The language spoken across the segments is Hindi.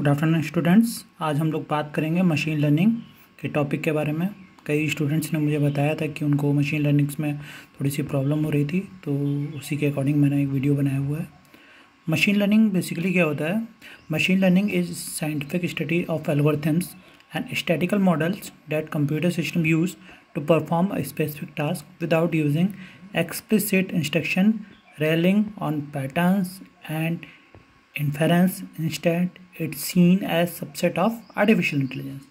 गुड आफ्टरनून स्टूडेंट्स आज हम लोग बात करेंगे मशीन लर्निंग के टॉपिक के बारे में। कई स्टूडेंट्स ने मुझे बताया था कि उनको मशीन लर्निंग्स में थोड़ी सी प्रॉब्लम हो रही थी तो उसी के अकॉर्डिंग मैंने एक वीडियो बनाया हुआ है। मशीन लर्निंग बेसिकली क्या होता है? Machine learning is scientific study of algorithms and statistical models that computer system use to perform a specific task without using explicit instruction relying on patterns and inference instead, it's seen as subset of artificial intelligence.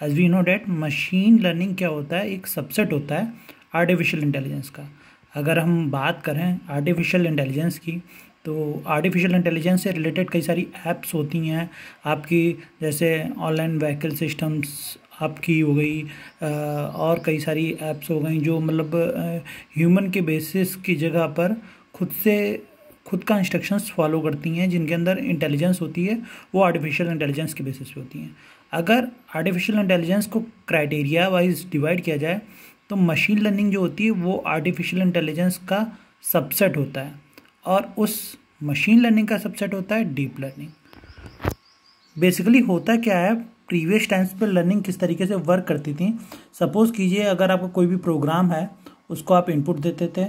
As we know that machine learning क्या होता है? एक सबसेट होता है आर्टिफिशियल इंटेलिजेंस का। अगर हम बात करें आर्टिफिशियल इंटेलिजेंस की तो आर्टिफिशियल इंटेलिजेंस से रिलेटेड कई सारी ऐप्स होती हैं। आपकी जैसे ऑनलाइन व्हीकल सिस्टम्स आपकी हो गई और कई सारी ऐप्स हो गई जो मतलब ह्यूमन के बेसिस की जगह पर खुद से खुद का इंस्ट्रक्शंस फॉलो करती हैं, जिनके अंदर इंटेलिजेंस होती है, वो आर्टिफिशियल इंटेलिजेंस के बेसिस पे होती हैं। अगर आर्टिफिशियल इंटेलिजेंस को क्राइटेरिया वाइज डिवाइड किया जाए तो मशीन लर्निंग जो होती है, वो आर्टिफिशियल इंटेलिजेंस का सबसेट होता है और उस मशीन लर्निंग का सबसेट होता है डीप लर्निंग बेसिकली होता क्या है प्रीवियस टाइम्स पर लर्निंग किस तरीके से वर्क करती थी। सपोज़ कीजिए अगर आपका कोई भी प्रोग्राम है, उसको आप इनपुट देते थे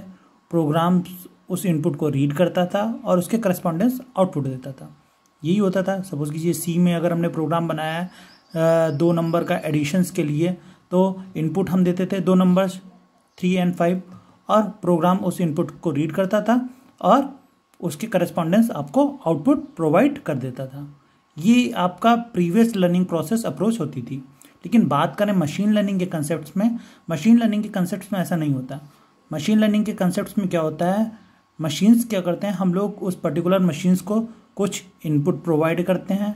प्रोग्राम उस इनपुट को रीड करता था और उसके करस्पॉन्डेंस आउटपुट देता था। यही होता था। सपोज़ कीजिए सी में अगर हमने प्रोग्राम बनाया है दो नंबर का एडिशंस के लिए तो इनपुट हम देते थे दो नंबर्स थ्री एंड फाइव और प्रोग्राम उस इनपुट को रीड करता था और उसके करस्पॉन्डेंस आपको आउटपुट प्रोवाइड कर देता था। ये आपका प्रीवियस लर्निंग प्रोसेस अप्रोच होती थी। लेकिन बात करें मशीन लर्निंग के कंसेप्ट में मशीन लर्निंग के कंसेप्ट में ऐसा नहीं होता। मशीन लर्निंग के कंसेप्ट में क्या होता है? मशीन्स क्या करते हैं? हम लोग उस पर्टिकुलर मशीन्स को कुछ इनपुट प्रोवाइड करते हैं।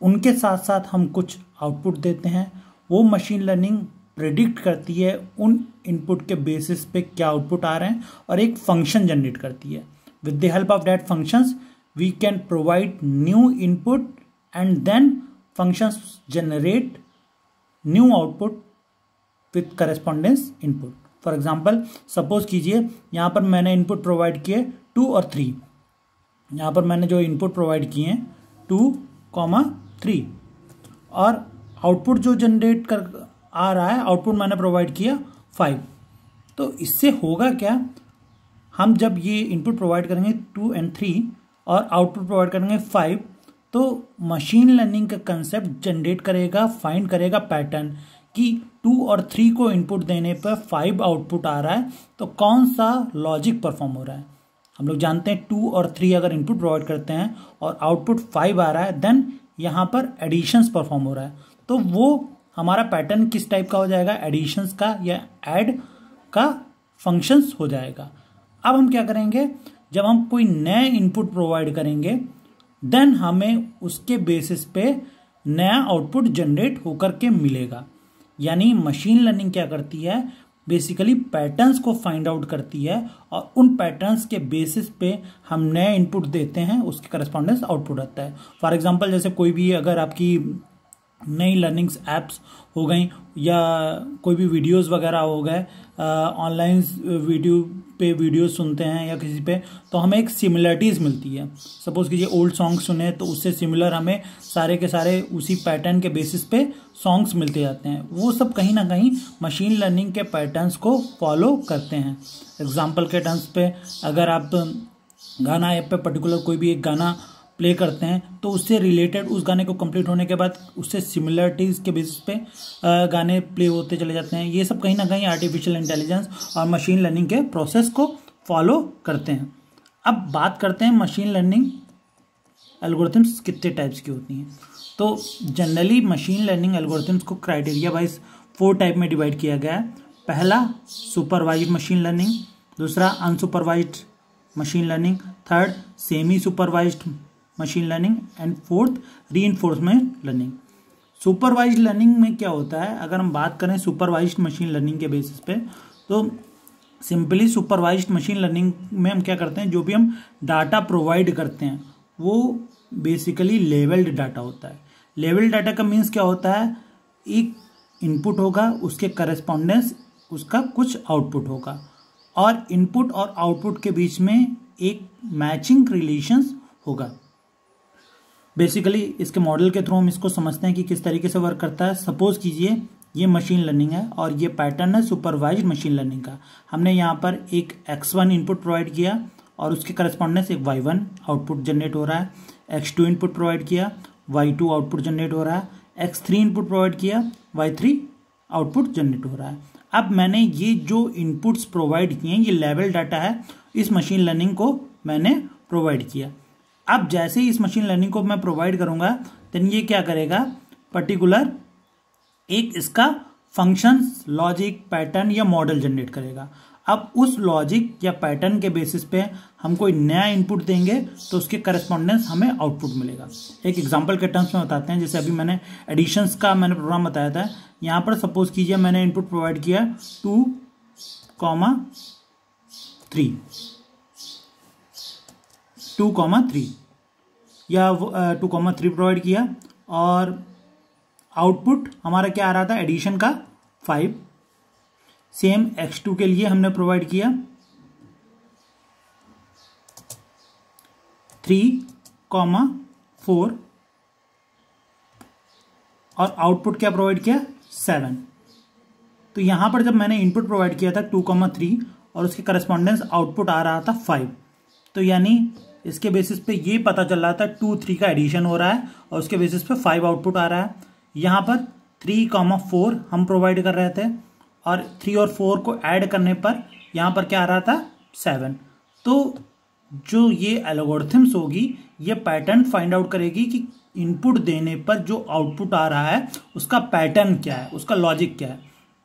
उनके साथ साथ हम कुछ आउटपुट देते हैं। वो मशीन लर्निंग प्रिडिक्ट करती है उन इनपुट के बेसिस पे क्या आउटपुट आ रहे हैं और एक फ़ंक्शन जनरेट करती है। With the help of that functions we can provide new input and then functions generate new output with correspondence input for example suppose कीजिए, यहाँ पर मैंने इनपुट प्रोवाइड किए टू और थ्री यहाँ पर मैंने जो इनपुट प्रोवाइड किए हैं टू कॉमा थ्री और आउटपुट जो जनरेट कर, आ रहा है आउटपुट मैंने प्रोवाइड किया फाइव तो इससे होगा क्या? हम जब ये इनपुट प्रोवाइड करेंगे टू एंड थ्री और आउटपुट प्रोवाइड करेंगे फाइव तो मशीन लर्निंग का कंसेप्ट जनरेट करेगा फाइंड करेगा पैटर्न कि टू और थ्री को इनपुट देने पर फाइव आउटपुट आ रहा है तो कौन सा लॉजिक परफॉर्म हो रहा है? हम लोग जानते हैं टू और थ्री अगर इनपुट प्रोवाइड करते हैं और आउटपुट फाइव आ रहा है देन यहाँ पर एडिशंस परफॉर्म हो रहा है। तो वो हमारा पैटर्न किस टाइप का हो जाएगा? एडिशंस का या एड का फ़ंक्शंस हो जाएगा। अब हम क्या करेंगे? जब हम कोई नए इनपुट प्रोवाइड करेंगे देन हमें उसके बेसिस पे नया आउटपुट जनरेट होकर के मिलेगा। यानी मशीन लर्निंग क्या करती है? बेसिकली पैटर्न्स को फाइंड आउट करती है और उन पैटर्न्स के बेसिस पे हम नए इनपुट देते हैं, उसके करस्पॉन्डेंस आउटपुट आता है। फॉर एग्जांपल जैसे कोई भी अगर आपकी नई लर्निंग्स एप्स हो गई या कोई भी वीडियोस वगैरह हो गए ऑनलाइन वीडियो पे वीडियो सुनते हैं या किसी पे तो हमें एक सिमिलरिटीज़ मिलती है। सपोज़ कीजिए ओल्ड सॉन्ग सुने तो उससे सिमिलर हमें सारे के सारे उसी पैटर्न के बेसिस पे सॉन्ग्स मिलते जाते हैं। वो सब कहीं ना कहीं मशीन लर्निंग के पैटर्न्स को फॉलो करते हैं। एग्ज़ाम्पल के टर्म्स पे, अगर आप गाना ऐप पे पर्टिकुलर कोई भी एक गाना प्ले करते हैं तो उससे रिलेटेड उस गाने को कंप्लीट होने के बाद उससे सिमिलरिटीज़ के बेसिस पे गाने प्ले होते चले जाते हैं। ये सब कहीं ना कहीं आर्टिफिशियल इंटेलिजेंस और मशीन लर्निंग के प्रोसेस को फॉलो करते हैं। अब बात करते हैं मशीन लर्निंग एल्गोरिथम्स कितने टाइप्स की होती हैं। तो जनरली मशीन लर्निंग एल्गोरिथम्स को क्राइटेरिया वाइज फोर टाइप में डिवाइड किया गया है। पहला सुपरवाइज मशीन लर्निंग दूसरा unsupervise machine learning third semi supervised machine learning and fourth re learning supervise learning में क्या होता है? अगर हम बात करें सुपरवाइज मशीन लर्निंग के बेसिस पे तो सिंपली सुपरवाइज मशीन लर्निंग में हम क्या करते हैं? जो भी हम डाटा प्रोवाइड करते हैं, वो बेसिकली लेवल्ड डाटा होता है। लेवल्ड डाटा का मीन्स क्या होता है? एक इनपुट होगा, उसके करस्पॉन्डेंस उसका कुछ आउटपुट होगा। और इनपुट और आउटपुट के बीच में एक मैचिंग रिलेशंस होगा। बेसिकली इसके मॉडल के थ्रू हम इसको समझते हैं कि किस तरीके से वर्क करता है। सपोज़ कीजिए, ये मशीन लर्निंग है और ये पैटर्न है सुपरवाइज मशीन लर्निंग का। हमने यहाँ पर एक एक्स वन इनपुट प्रोवाइड किया और उसके करस्पॉन्डेंस एक वाई वन आउटपुट जनरेट हो रहा है। एक्स टू इनपुट प्रोवाइड किया वाई टू आउटपुट जनरेट हो रहा है। एक्स थ्री इनपुट प्रोवाइड किया वाई थ्री आउटपुट जनरेट हो रहा है। अब मैंने ये जो इनपुट्स प्रोवाइड किए हैं, ये लेवल डाटा है, इस मशीन लर्निंग को मैंने प्रोवाइड किया। अब जैसे ही इस मशीन लर्निंग को मैं प्रोवाइड करूँगा देन ये क्या करेगा? पर्टिकुलर एक इसका फ़ंक्शन लॉजिक पैटर्न या मॉडल जनरेट करेगा। अब उस लॉजिक या पैटर्न के बेसिस पे हम कोई नया इनपुट देंगे तो उसके करस्पॉन्डेंस हमें आउटपुट मिलेगा। एक एग्जांपल के टर्म्स में बताते हैं, जैसे अभी मैंने एडिशंस का मैंने प्रोग्राम बताया था। यहाँ पर सपोज़ कीजिए मैंने इनपुट प्रोवाइड किया two comma three two comma three या टू कॉमा थ्री प्रोवाइड किया और आउटपुट हमारा क्या आ रहा था? एडिशन का फाइव सेम एक्स टू के लिए हमने प्रोवाइड किया थ्री कॉमा फोर और आउटपुट क्या प्रोवाइड किया? सेवन तो यहाँ पर जब मैंने इनपुट प्रोवाइड किया था टू कॉमा थ्री और उसके करस्पॉन्डेंस आउटपुट आ रहा था फाइव तो यानी इसके बेसिस पे ये पता चल रहा था टू थ्री का एडिशन हो रहा है और उसके बेसिस पे फाइव आउटपुट आ रहा है। यहाँ पर थ्री कॉमा फोर हम प्रोवाइड कर रहे थे और थ्री और फोर को ऐड करने पर यहाँ पर क्या आ रहा था? सेवन तो जो ये एल्गोरिथम्स होगी, ये पैटर्न फाइंड आउट करेगी कि इनपुट देने पर जो आउटपुट आ रहा है, उसका पैटर्न क्या है, उसका लॉजिक क्या है।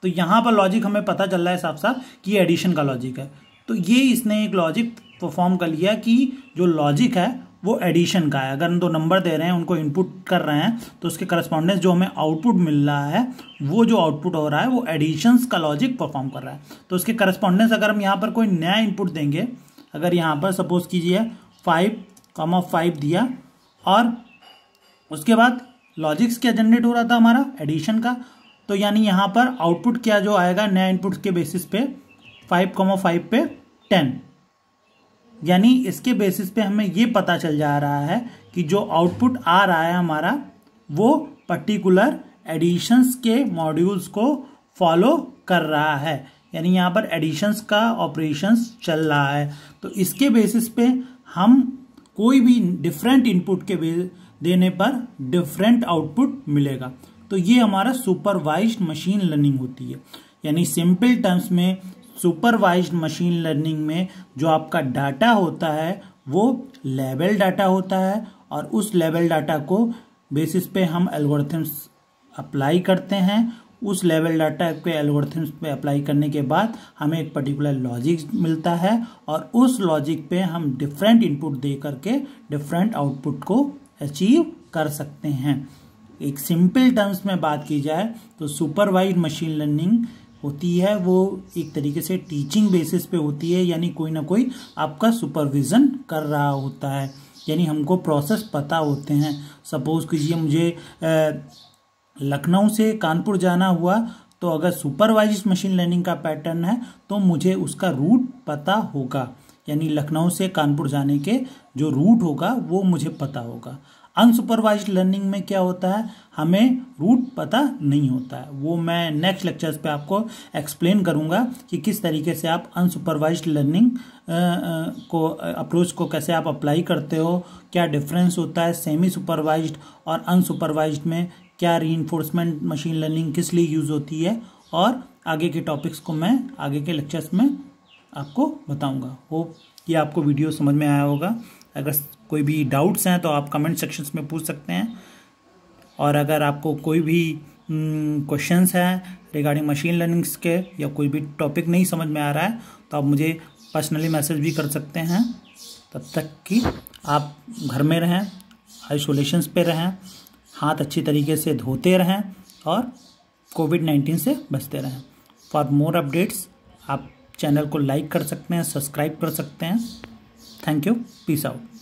तो यहाँ पर लॉजिक हमें पता चल रहा है साफ़ साफ़ कि ये एडिशन का लॉजिक है। तो ये इसने एक लॉजिक परफॉर्म कर लिया कि जो लॉजिक है, वो एडिशन का है। अगर हम दो नंबर दे रहे हैं, उनको इनपुट कर रहे हैं तो उसके करस्पॉन्डेंस जो हमें आउटपुट मिल रहा है, वो जो आउटपुट हो रहा है, वो एडिशंस का लॉजिक परफॉर्म कर रहा है। तो उसके करस्पॉन्डेंस अगर हम यहाँ पर कोई नया इनपुट देंगे, अगर यहाँ पर सपोज़ कीजिए फाइव कॉमा फाइव दिया, और उसके बाद लॉजिक्स क्या जनरेट हो रहा था हमारा? एडिशन का। तो यानी यहाँ पर आउटपुट क्या जो आएगा, नया इनपुट के बेसिस पे फाइव कॉमा फाइव पे टेन यानी इसके बेसिस पे हमें ये पता चल जा रहा है कि जो आउटपुट आ रहा है हमारा, वो पर्टिकुलर एडिशंस के मॉड्यूल्स को फॉलो कर रहा है। यानी यहाँ पर एडिशंस का ऑपरेशंस चल रहा है। तो इसके बेसिस पे हम कोई भी डिफरेंट इनपुट के देने पर डिफरेंट आउटपुट मिलेगा। तो ये हमारा सुपरवाइज्ड मशीन लर्निंग होती है। यानी सिंपल टर्म्स में सुपरवाइज्ड मशीन लर्निंग में जो आपका डाटा होता है, वो लेवल डाटा होता है और उस लेवल डाटा को बेसिस पे हम एल्गोरिथम्स अप्लाई करते हैं। उस लेवल डाटा के एल्गोरिथम्स पे अप्लाई करने के बाद हमें एक पर्टिकुलर लॉजिक मिलता है और उस लॉजिक पे हम डिफरेंट इनपुट दे करके डिफरेंट आउटपुट को अचीव कर सकते हैं। एक सिंपल टर्म्स में बात की जाए तो सुपरवाइज मशीन लर्निंग होती है, वो एक तरीके से टीचिंग बेसिस पे होती है, यानी कोई ना कोई आपका सुपरविजन कर रहा होता है, यानी हमको प्रोसेस पता होते हैं। सपोज़ कीजिए मुझे लखनऊ से कानपुर जाना हुआ तो अगर सुपरवाइज मशीन लर्निंग का पैटर्न है तो मुझे उसका रूट पता होगा, यानी लखनऊ से कानपुर जाने के जो रूट होगा, वो मुझे पता होगा। अनसुपरवाइज लर्निंग में क्या होता है? हमें रूट पता नहीं होता है। वो मैं नेक्स्ट लेक्चर्स पे आपको एक्सप्लेन करूँगा कि किस तरीके से आप अनसुपरवाइज लर्निंग को अप्रोच को कैसे आप अप्लाई करते हो, क्या डिफरेंस होता है सेमी सुपरवाइज और अनसुपरवाइज में, क्या री मशीन लर्निंग किस लिए यूज़ होती है, और आगे के टॉपिक्स को मैं आगे के लेक्चर्स में आपको बताऊँगा। होप ये आपको वीडियो समझ में आया होगा। अगर कोई भी डाउट्स हैं तो आप कमेंट सेक्शंस में पूछ सकते हैं। और अगर आपको कोई भी क्वेश्चंस हैं रिगार्डिंग मशीन लर्निंग्स के, या कोई भी टॉपिक नहीं समझ में आ रहा है तो आप मुझे पर्सनली मैसेज भी कर सकते हैं। तब तक कि आप घर में रहें आइसोलेशंस पे रहें, हाथ अच्छी तरीके से धोते रहें, और कोविड नाइन्टीन से बचते रहें। फॉर मोर अपडेट्स आप चैनल को लाइक कर सकते हैं सब्सक्राइब कर सकते हैं। Thank you peace out